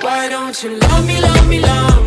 Why don't you love me, love me, love me?